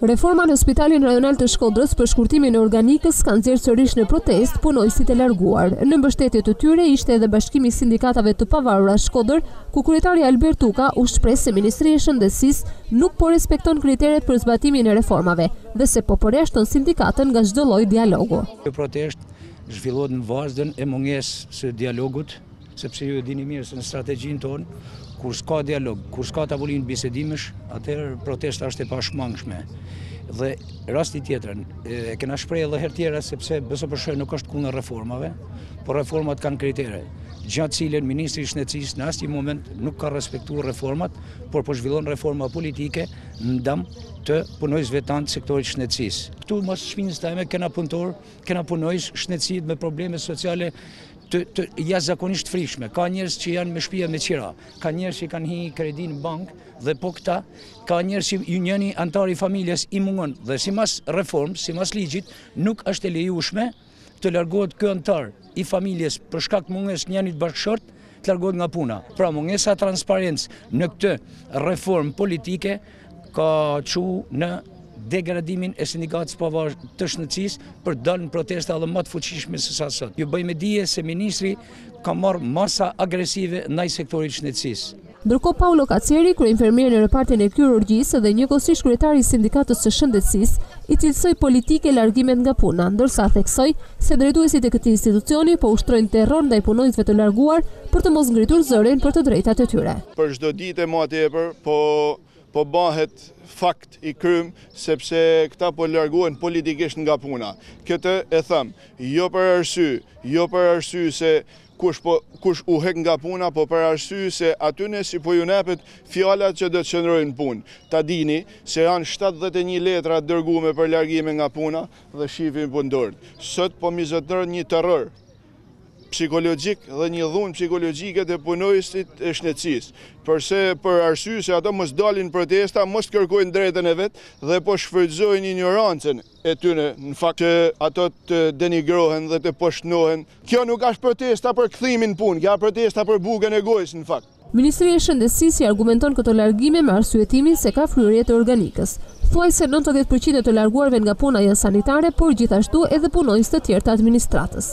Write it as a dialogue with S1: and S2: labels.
S1: Reforma në Spitalin Rajonal të Shkodrës për shkurtimin e organikës ka nxjerrë sërish në protestë punonjësit e larguar. Në mbështetje të tyre ishte edhe bashkimi i sindikatave të pavarura Shkodër, ku kryetari Albert Tuka u shprej se Ministria e Shëndetësisë nuk po respekton kriteret për zbatimin e reformave dhe se po përjashton sindikatën nga çdo lloj dialogu.
S2: Kjo protestë zhvillohet në vazhdën e mungesës së dialogut Sepse ju e dini mirë se në strategjinë tonë, kur s'ka dialog, kur s'ka tavolinë bisedimesh, atëherë protesta është e pashmangshme. Dhe rasti tjetër, e kena shpreh edhe herë tjera, sepse BSPSH-ja nuk është kundër reformave, por reformat kanë kritere, gjë të cilën Ministri i Shëndetësisë në asnji moment nuk ka respektu reformat, por po zhvillon reforma politike në dam të punonjësve tanë të sektorit shëndetësisë. Këtu, mas shpinës teme, kena punëtorë, kena punonjës shëndetësie me probleme sociale, të jashtëzakonisht frikshme, ka njerëz që janë me shpia me qira, ka njerëz që kanë hi kredi në bankë dhe po këta, ka njerëz që ju njëni anëtar i familjes i mungon dhe simas reformës, simas ligjit, nuk është e lejushme të largohet ky anëtar i familjes për shkak t'mungesës njënit bashkëshort, të largohet nga puna. Pra mungesa e transparencës në këtë reformë politike, ka çu në degradimin e sindikatës pavarur të shëndetësisë për të dalë në protesta dhe më të fuqishme se sa sot. Ju bëjmë me dije se ministri ka marrë masa agresive ndaj sektorit shëndetësisë.
S1: Ndërkohë Paulo Kaceri, kryeinfermier në repartin e kirurgjisë dhe njëkohësisht kryetar i sindikatës së shëndetësisë, i cilësoi politike largimet nga puna, ndërsa theksoi se drejtuesit e këtij institucioni po ushtrojnë terror ndaj punonjësve të larguar për të mos ngritur zërin për të drejtat e tyre.
S3: Për çdo ditë e ma tepër po po bahet fakt i krymë sepse këta po largohen politikisht nga puna. Këtë e thëmë, jo për arsye, jo për arsye se Kush po kush u hek nga puna po për arsye se atyne s'i po ju nepet fjala që do të qëndrojnë në punë. Ta dini se janë shtatëdhjetë e një letra dërgume për largime nga puna dhe shifni punën. Sot po mbizotëron një terror psikologjik dhe një dhunë psikologjike të punonjësit e shëndetësisë. Përse për arsye se ato mos dalin protesta, mos kërkojnë drejtën e vet dhe po shfrytëzojnë injorancën. e tyne në fakt që ato të denigrohen dhe të poshtnohen. Kjo nuk asht protesta për kthimin në punë, kjo a protesta për bukën e gojës në fakt.
S1: Ministria e Shëndetësisë i argumenton këto largime me arsyetimin se ka fryrje të organikës. Thuajse nëntëdhjetë për qind e të larguarve nga puna janë sanitare, por gjithashtu edhe punonjës të tjerë të administratës.